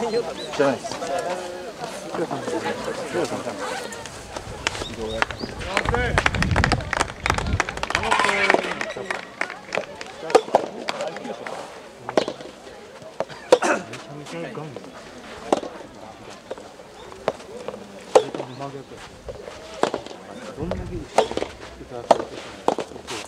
じゃないです。どんだけ歌わせてあ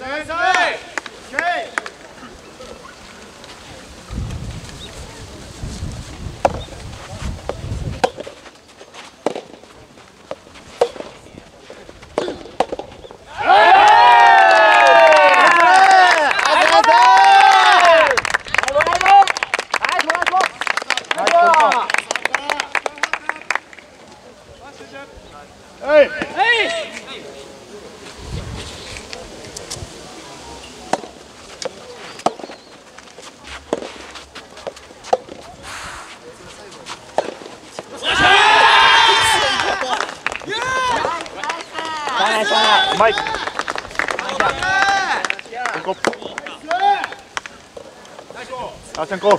しゃあないしゃあないうまい先行あ先行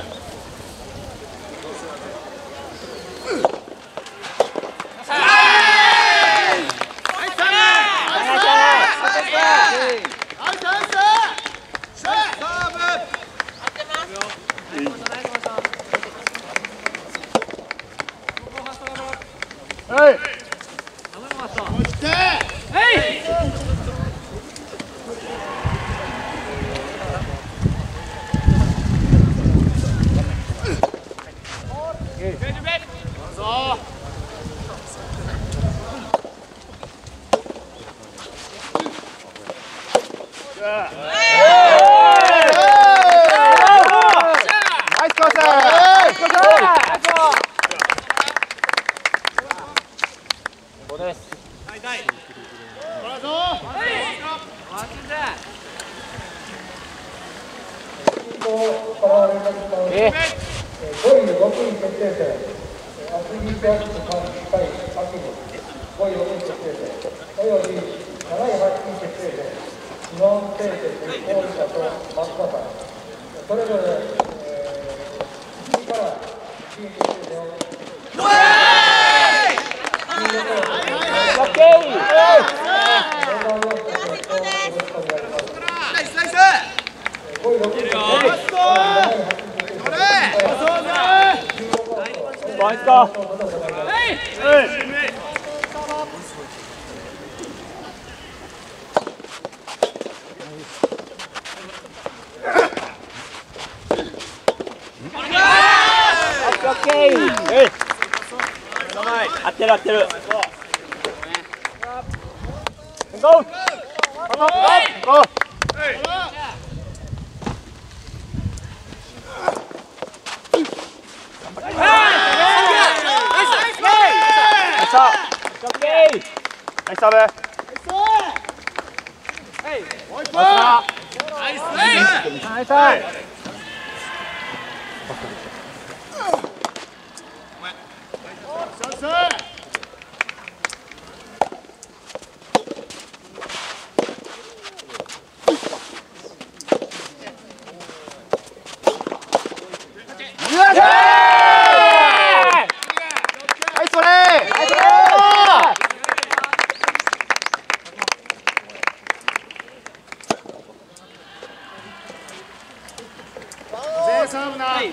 はいナイスコースナイスコースここです5位6位決定戦、アスリートアクション対秋に5位6位決定戦、および7位8位決定戦、日本製鉄、大分と松阪、それぞれ、えー、1位から1位決定戦をオッケー本番をよろしくお願いします。ナイスかオッケー合ってる合ってるゴーゴーゴーナイスオッケーナイスサーブナイスサーブはいそれ全サーブなはい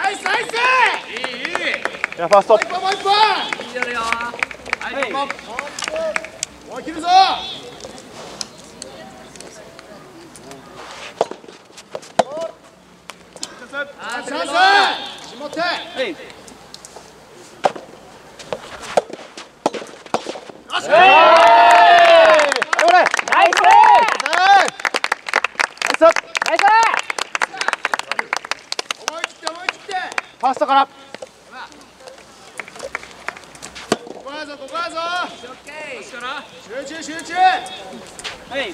ナイスナイスじゃあファースト。い。いよはいぞチャンス下手ナイス。ナイス。思い切って思い切って思い切って。ファーストからここやぞここやぞ集中集中はい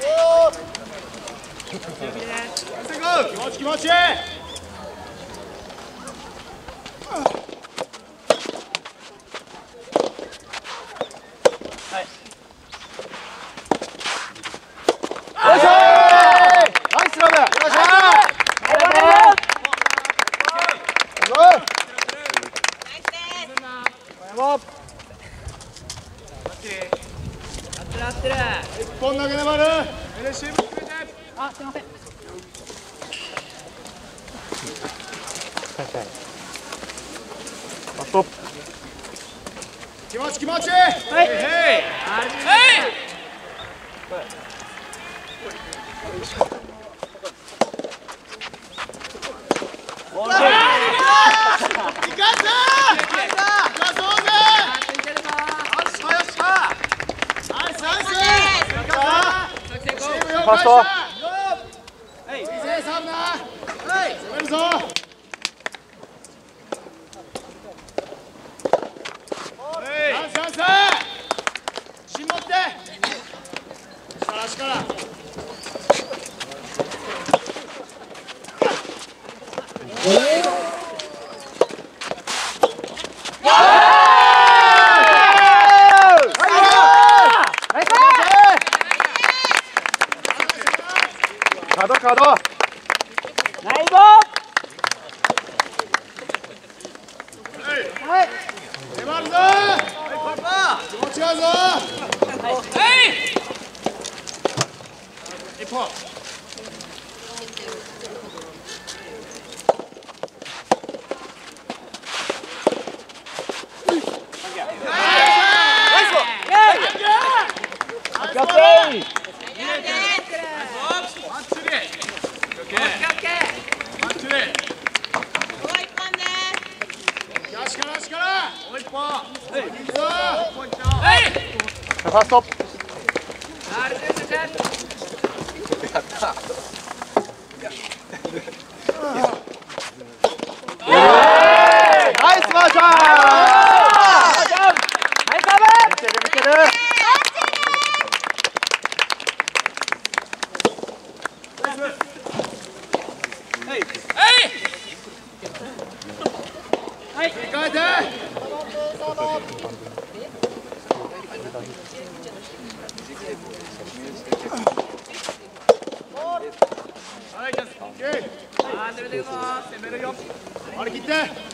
気持ち気持ちよいしょナイスラブよっしゃ一本投げ粘るレシーブ決めてファースト気持ち気持ちはいいかんぞいかそうぜよっしゃよっしゃナイスナイスチームよファーストいいぜサーブな攻めるぞチャンスチャンス自信持って力力カードカードナイス粘るぞ気持ちがあるぞ一本オッケーオッケーワンツーでオッケーワンツーでよしからしからもう一本いくぞファースト。ナイスマーシャー。ナイスー見てる見てる切り替えて張り切って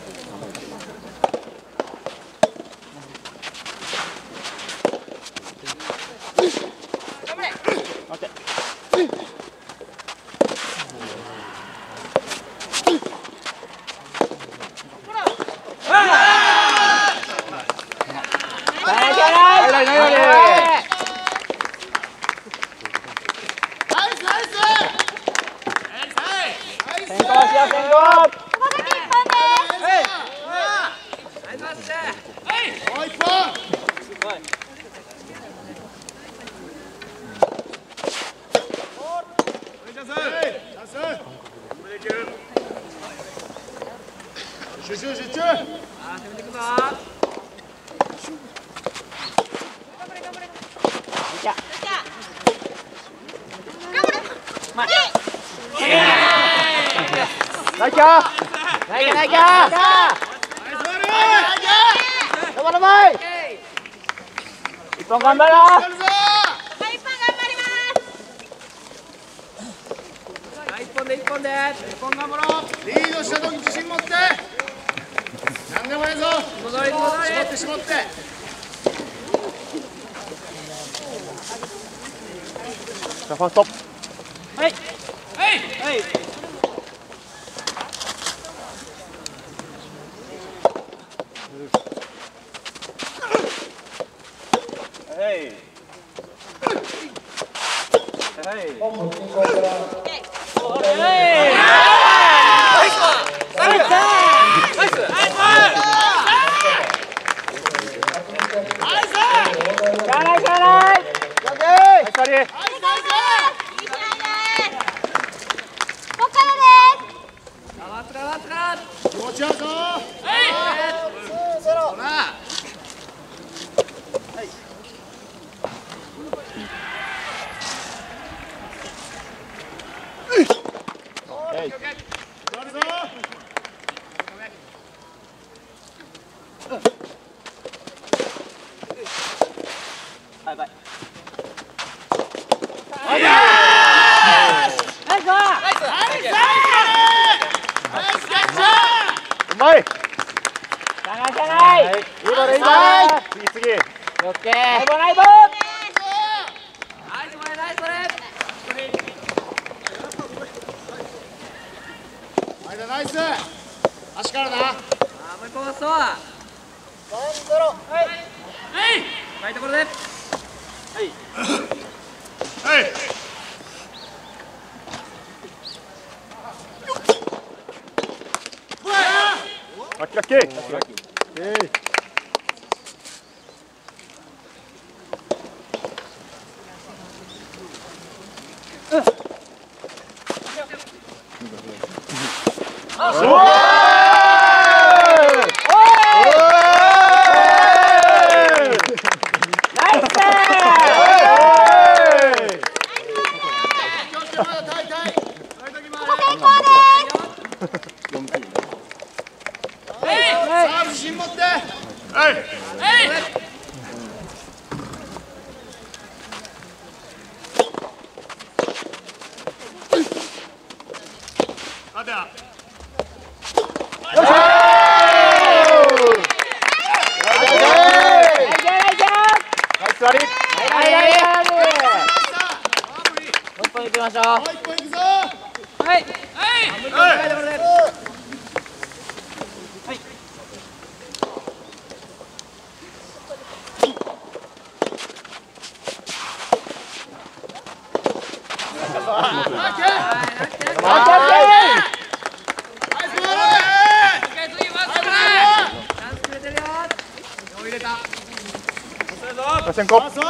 ナイスナイスナイスナイスもう一本チャンスチャンス集中集中ナイキャーナイキャーナイキャーナイスボール頑張れ。前一本頑張ろやるぞ一本で一本で。一本頑張ろうリードした時自信持って。何でもいいぞ。戻り戻り絞って絞って。うじゃあファーストはいはいはいはい本部進行からナイスカリーワンツーワンツー気持ちあるぞはいなはいやるぞナイス。キャッチャーうまいはいいいボールいいボール次次オッケーナイボナイボナイス。ボレナイス。ボレ間ナイス。足からなあもう一本ラス。トははいはいはいところではいラッキーラッキーラッキー気をつけまだ大体大体までさあ自信持ってはい待てやナイス割りはいはいはいもう一本行きましょうもう一本いくぞはいはいはいいところでナイスボールナイスボールはいナイスボール一回次ワンツーチャンスくれてるよ入れた打線こそうそう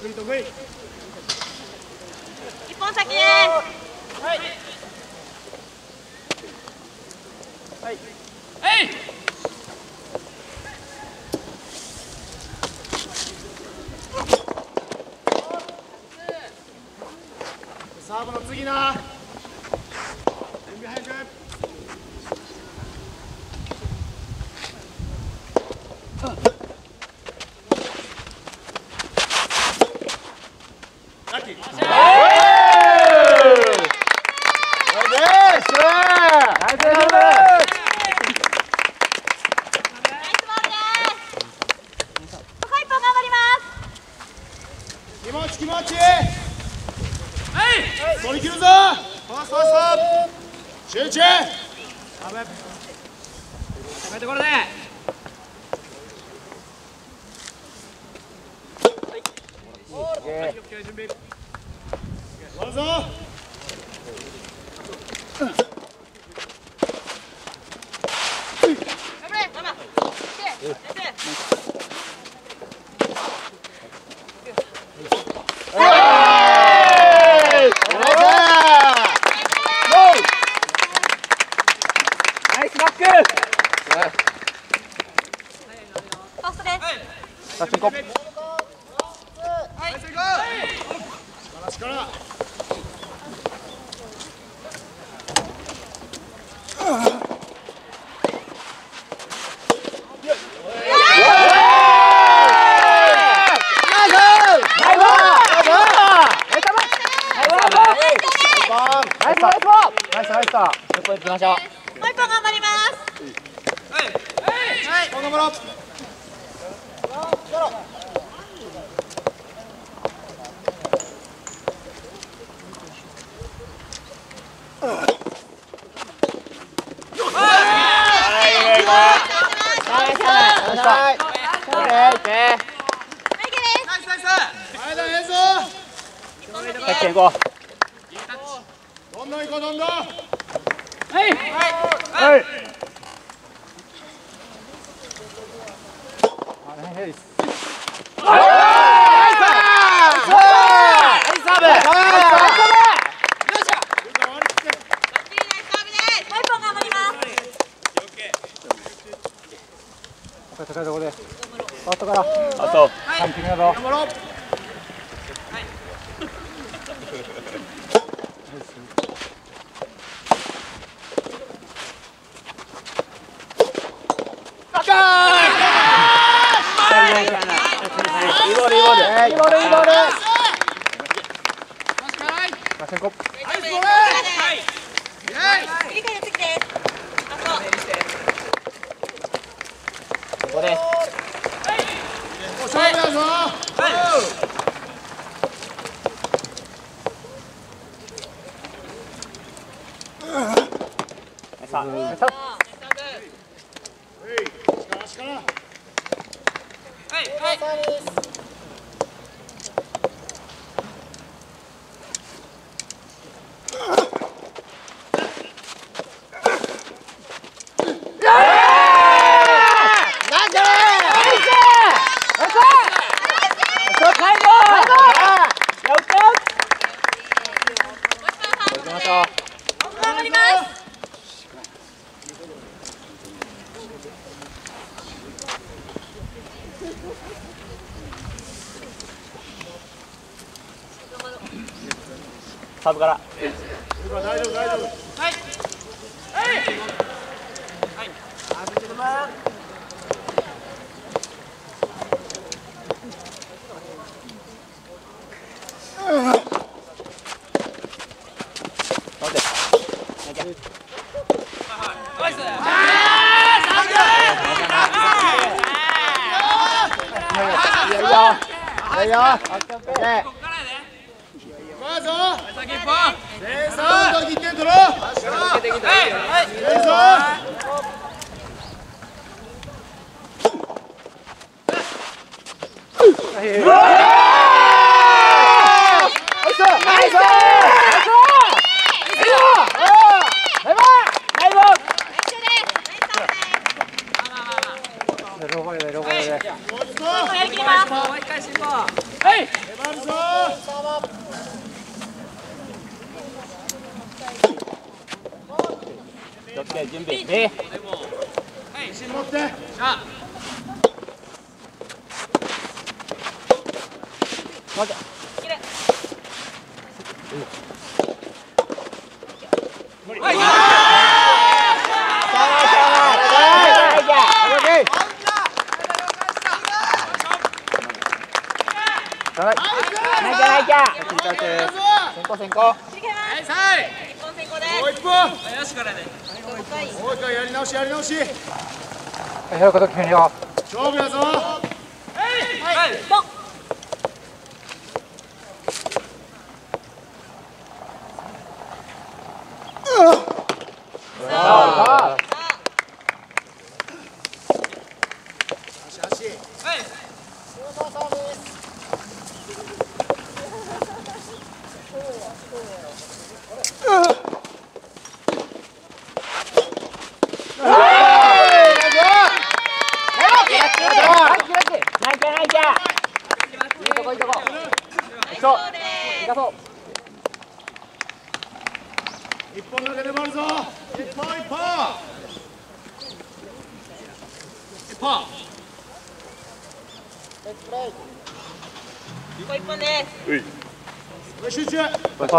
得意得意一本先ね。はいサーブの次な準備早くラッキーナイス気持ち気持ち取り切るぞファーストファースト集中高いところで終わるぞナイスバックファーストです。さあ進行力力ナイスナイスナイスナイスこ行きましょうもう一本頑張ります。頑張ろうナイスナイスオッケーオッケーはい、前田ええぞさっき行こどんどん行こうどんどんはいうはいナイスもう一本頑張ります。高いところでファーストからあとはい決めたぞ頑張ろういいボールいいボールいいボールいいボール先行切り替えの次です。あ、そう。ここで勝負だぞさあ力力行きましょう頑張ります。サーブから大丈夫大丈夫飲んでナイスいいよいいよいいよオッケーオッケーここからやでまずぞ先一本レーサード1点取ろうはいはいレーサ両方で両方でーもう一度やりきります。もう一回進行はい粘るぞオッケー準備えはい自信持ってあ切る。はいない先行先行切り替えます。はい一本先行でもう一本はいよしこれです。もう一回。もう一回やり直しやり直し。は平岡と決めるよ。勝負やぞ。はい、はい、ドンそうやろ。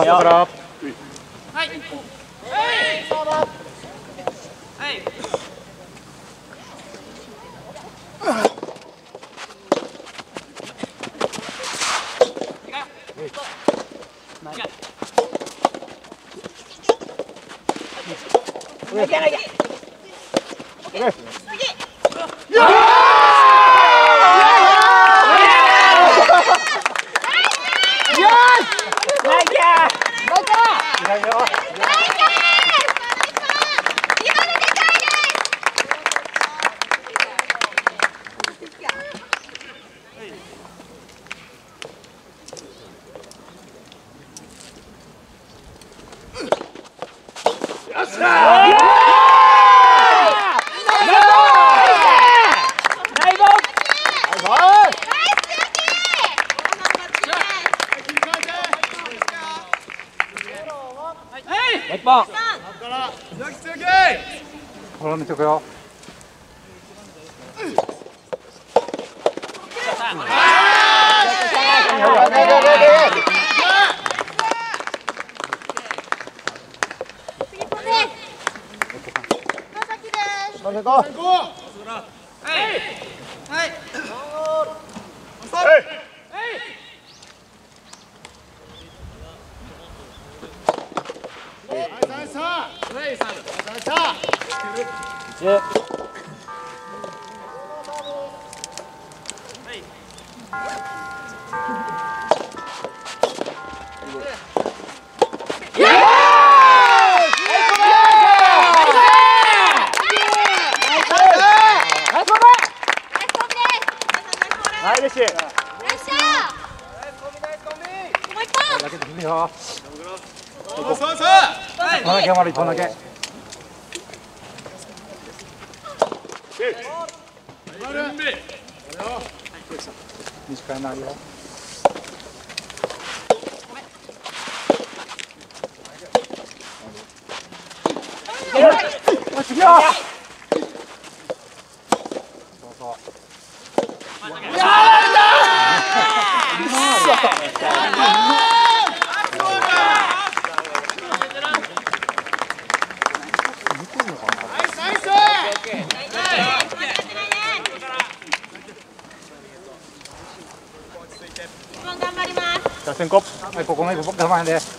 cover up. Hey! Hey! Hey! Yeah! Sete. Bora. Bora. Mis canalha. Yeah. find it.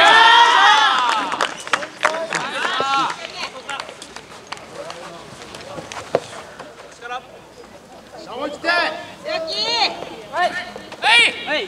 Hey!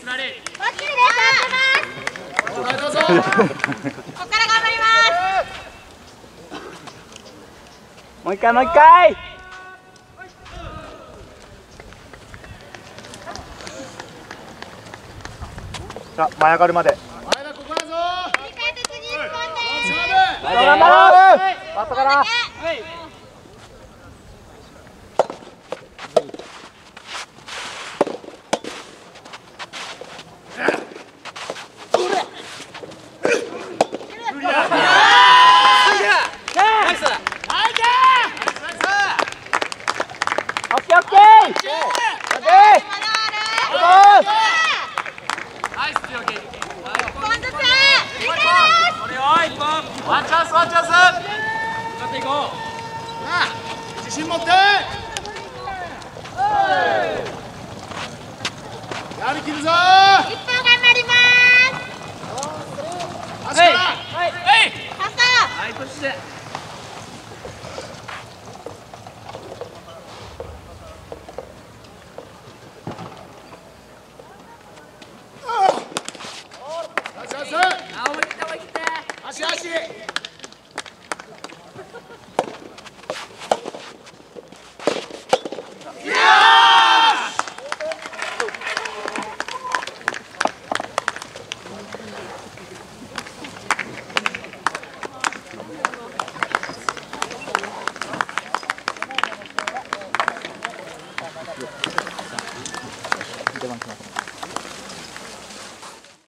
スラリーナイスラリーバッチリです合ってますどうぞここから頑張りますもう一回もう一回。さあ前上がるまで。前田ここだぞ。切り替えて次一本です勝負頑張ろうバットからはいナイスナイオッケーオッケーオッケーまだあるナイス強気一本ずつ切り替えますこれよ一本ワンチャンスワンチャンス使っていこう自信持って。やりきるぞ。一本頑張ります。足から。はい。はい。パス。はいプッシュで